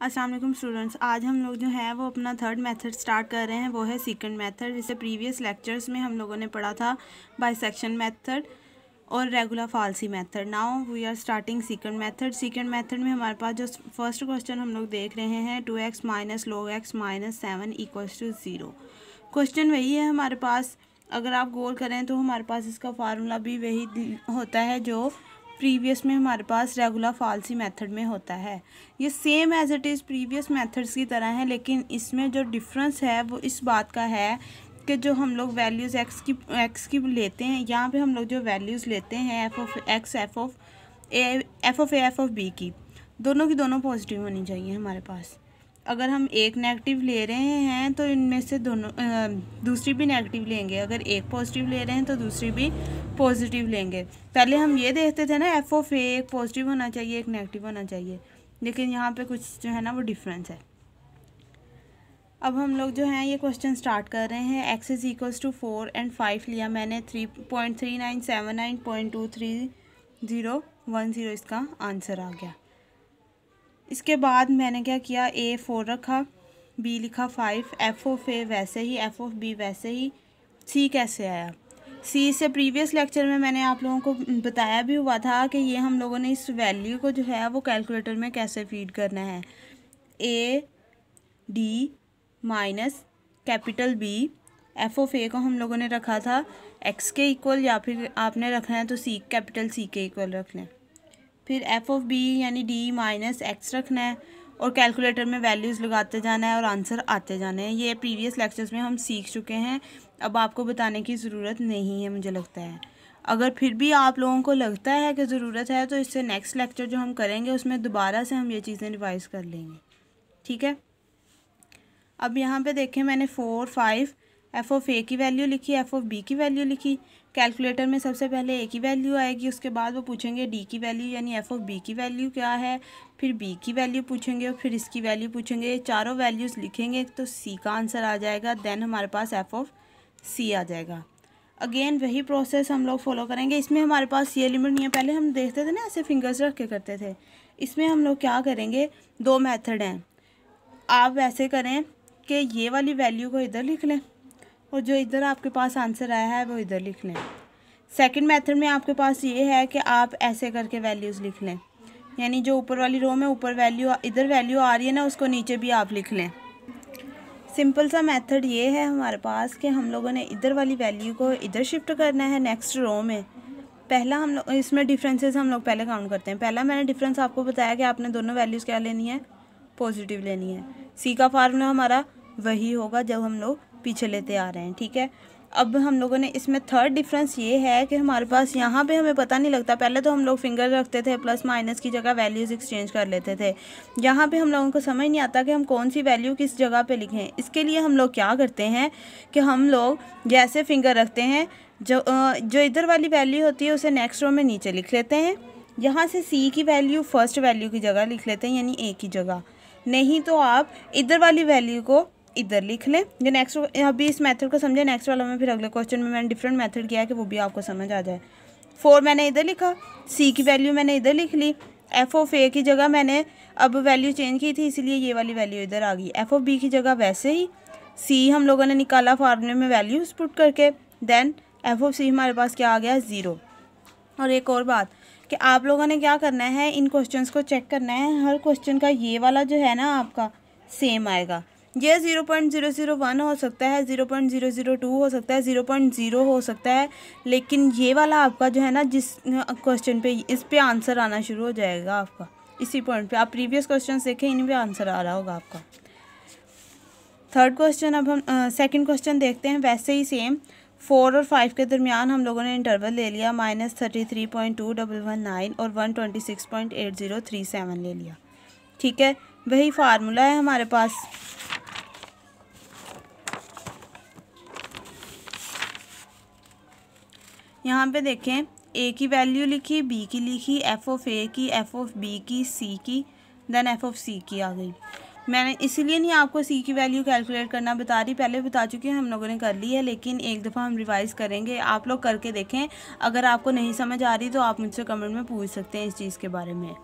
वालेकुम स्टूडेंट्स आज हम लोग जो है, वो अपना थर्ड मेथड स्टार्ट कर रहे हैं। वो है सेकंड मेथड जिसे प्रीवियस लेक्चर्स में हम लोगों ने पढ़ा था बाइसेक्शन मेथड और regular falsi method now we are starting second method second method में हमारे पास जो फ़र्स्ट क्वेश्चन हम लोग देख रहे हैं two x minus log x minus seven equals to zero question वही है हमारे पास। अगर आप गोल करें तो हमारे पास इसका फार्मूला भी वही होता है जो प्रीवियस में हमारे पास रेगुलर फालसी मेथड में होता है। ये same as it is previous methods की तरह है, लेकिन इसमें जो डिफरेंस है, वो इस बात का है कि जो हम लोग वैल्यूज़ एक्स की एक्स की लेते हैं, यहाँ पे हम लोग जो वैल्यूज़ लेते हैं f of x f of a f of a f of b की, दोनों की दोनों पॉजिटिव होनी चाहिए हमारे पास। अगर हम एक नेगेटिव ले रहे हैं तो इनमें से दोनों दूसरी भी नेगेटिव लेंगे। अगर एक पॉजिटिव ले रहे हैं तो दूसरी भी पॉजिटिव लेंगे। पहले हम ये देखते थे ना एफ़ ऑफ़ ए एक पॉजिटिव होना चाहिए, एक नेगेटिव होना चाहिए। लेकिन यहाँ पे कुछ जो है ना, वो डिफरेंस है। अब हम लोग जो हैं, ये क्वेश्चन स्टार्ट कर रहे हैं। X is equals to four and five लिया मैंने। Three point three nine seven nine point two three zero one zero इसका आंसर आ गया। इसके बाद मैंने क्या किया? ए फोर रखा बी लिखा फाइव एफ़ ऑफ़ ए वैसे ही एफ़ ऑफ़ बी वैसे ही सी कैसे आया? सी से प्रीवियस लेक्चर में मैंने आप लोगों को बताया भी हुआ था कि ये हम लोगों ने इस वैल्यू को जो है वो कैलकुलेटर में कैसे फ़ीड करना है। A d minus capital b f of a को हम लोगों ने रखा था एक्स के इक्वल या फिर आपने रखना है तो सी कैपिटल सी के इक्वल रख लें। फिर एफ़ ऑफ़ बी यानी डी माइनस एक्स रखना है और कैलकुलेटर में वैल्यूज़ लगाते जाना है और आंसर आते जाने हैं। ये प्रीवियस लेक्चर्स में हम सीख चुके हैं। अब आपको बताने की ज़रूरत नहीं है, मुझे लगता है। अगर फिर भी आप लोगों को लगता है कि ज़रूरत है तो इससे नेक्स्ट लेक्चर जो हम करेंगे, उसमें दोबारा से हम ये चीज़ें रिवाइज कर लेंगे। ठीक है? अब यहाँ पे देखें, मैंने four five f of a की वैल्यू लिखी एफ़ ऑफ़ बी की वैल्यू लिखी। कैलकुलेटर में सबसे पहले ए की वैल्यू आएगी, उसके बाद वो पूछेंगे डी की वैल्यू यानी एफ़ ऑफ़ बी की वैल्यू क्या है, फिर बी की वैल्यू पूछेंगे और फिर इसकी वैल्यू पूछेंगे चारों वैल्यूज़ लिखेंगे तो सी का आंसर आ जाएगा देन हमारे पास एफ़ ऑफ़ सी आ जाएगा। अगेन वही प्रोसेस हम लोग फॉलो करेंगे। इसमें हमारे पास ये लिमिट नहीं है। पहले हम देखते थे ना, ऐसे फिंगर्स रख के करते थे। इसमें हम लोग क्या करेंगे? दो मेथड हैं। आप वैसे करें कि ये वाली वैल्यू को इधर लिख लें। और जो इधर आपके पास आंसर आया है, वो इधर लिख लें। सेकंड मेथड में आपके पास ये है कि आप ऐसे करके वैल्यूज़ लिख लें। यानी जो ऊपर वाली रो में ऊपर वैल्यू इधर वैल्यू आ रही है ना, उसको नीचे भी आप लिख लें। सिंपल सा मेथड ये है हमारे पास कि हम लोगों ने इधर वाली वैल्यू को इधर शिफ्ट करना है नेक्स्ट रो में। पहला हम लोग इसमें डिफरेंसेस हम लोग पहले काउंट करते हैं। पहला मैंने डिफरेंस आपको बताया कि आपने दोनों वैल्यूज़ क्या लेनी है? पॉजिटिव लेनी है। सी का फार्मूला हमारा वही होगा जब हम लोग पीछे लेते आ रहे हैं, ठीक है? अब हम लोगों ने इसमें थर्ड डिफरेंस ये है कि हमारे पास यहाँ पे हमें पता नहीं लगता। पहले तो हम लोग फिंगर रखते थे प्लस माइनस की जगह वैल्यूज़ एक्सचेंज कर लेते थे। यहाँ पे हम लोगों को समझ नहीं आता कि हम कौन सी वैल्यू किस जगह पे लिखें। इसके लिए हम लोग क्या करते हैं कि हम लोग जैसे फिंगर रखते हैं, जो जो इधर वाली वैल्यू होती है उसे नेक्स्ट रो में नीचे लिख लेते हैं। यहाँ से सी की वैल्यू फ़र्स्ट वैल्यू की जगह लिख लेते हैं, यानी ए की जगह। नहीं तो आप इधर वाली वैल्यू को इधर लिख लें। जो नेक्स्ट अभी इस मेथड को समझे। नेक्स्ट वाला में फिर अगले क्वेश्चन में मैंने डिफरेंट मेथड किया है कि वो भी आपको समझ आ जाए। फोर मैंने इधर लिखा। सी की वैल्यू मैंने इधर लिख ली। एफ़ ऑफ़ ए की जगह मैंने अब वैल्यू चेंज की थी, इसलिए ये वाली वैल्यू इधर आ गई। एफ़ ऑफ़ बी की जगह वैसे ही। सी हम लोगों ने निकाला फार्मूले में वैल्यूज़ पुट करके। देन एफ़ ऑफ़ सी हमारे पास क्या आ गया? ज़ीरो और एक और बात कि आप लोगों ने क्या करना है? इन क्वेश्चंस को चेक करना है। हर क्वेश्चन का ये वाला जो है ना आपका सेम आएगा। ये zero point zero zero one हो सकता है, zero point zero zero two हो सकता है, ज़ीरो पॉइंट ज़ीरो हो सकता है, लेकिन ये वाला आपका जो है ना, जिस क्वेश्चन पे इस पे आंसर आना शुरू हो जाएगा आपका। इसी पॉइंट पे। आप प्रीवियस क्वेश्चन देखें इन पे आंसर आ रहा होगा आपका। थर्ड क्वेश्चन अब हम सेकंड क्वेश्चन देखते हैं। वैसे ही सेम फोर और फाइव के दरमियान हम लोगों ने इंटरवल ले लिया। Minus thirty three point two double one nine और one twenty six point eight zero three seven ले लिया। ठीक है? वही फार्मूला है हमारे पास। यहाँ पे देखें ए की वैल्यू लिखी बी की लिखी एफ़ ऑफ़ ए की एफ़ ऑफ़ बी की सी की देन एफ़ ऑफ़ सी की आ गई। मैंने इसीलिए नहीं आपको सी की वैल्यू कैलकुलेट करना बता रही, पहले बता चुकी हैं, हम लोगों ने कर ली है, लेकिन एक दफ़ा हम रिवाइज़ करेंगे। आप लोग करके देखें, अगर आपको नहीं समझ आ रही तो आप मुझसे कमेंट में पूछ सकते हैं इस चीज़ के बारे में।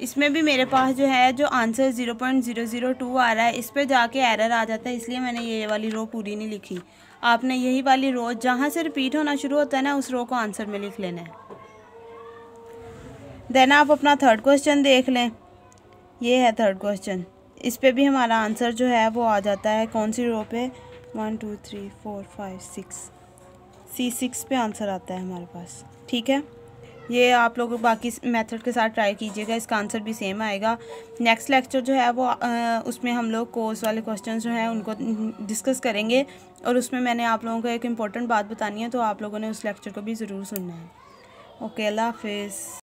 इसमें भी मेरे पास जो है, जो answer zero point zero zero two आ रहा है, इस पर जाके एरर आ जाता है, इसलिए मैंने ये वाली रो पूरी नहीं लिखी। आपने यही वाली रो जहाँ से रिपीट होना शुरू होता है ना, उस रो को आंसर में लिख लेना है। देन आप अपना थर्ड क्वेश्चन देख लें। ये है थर्ड क्वेश्चन इस पर भी हमारा आंसर जो है, वो आ जाता है कौन सी रो पे? One two three four five six C six पे आंसर आता है हमारे पास। ठीक है? ये आप लोग बाकी मेथड के साथ ट्राई कीजिएगा, इसका आंसर भी सेम आएगा। नेक्स्ट लेक्चर जो है वो उसमें हम लोग कोर्स वाले क्वेश्चन जो हैं, उनको डिस्कस करेंगे और उसमें मैंने आप लोगों को एक इंपॉर्टेंट बात बतानी है तो आप लोगों ने उस लेक्चर को भी ज़रूर सुनना है। ओके अल्लाह हाफिज़।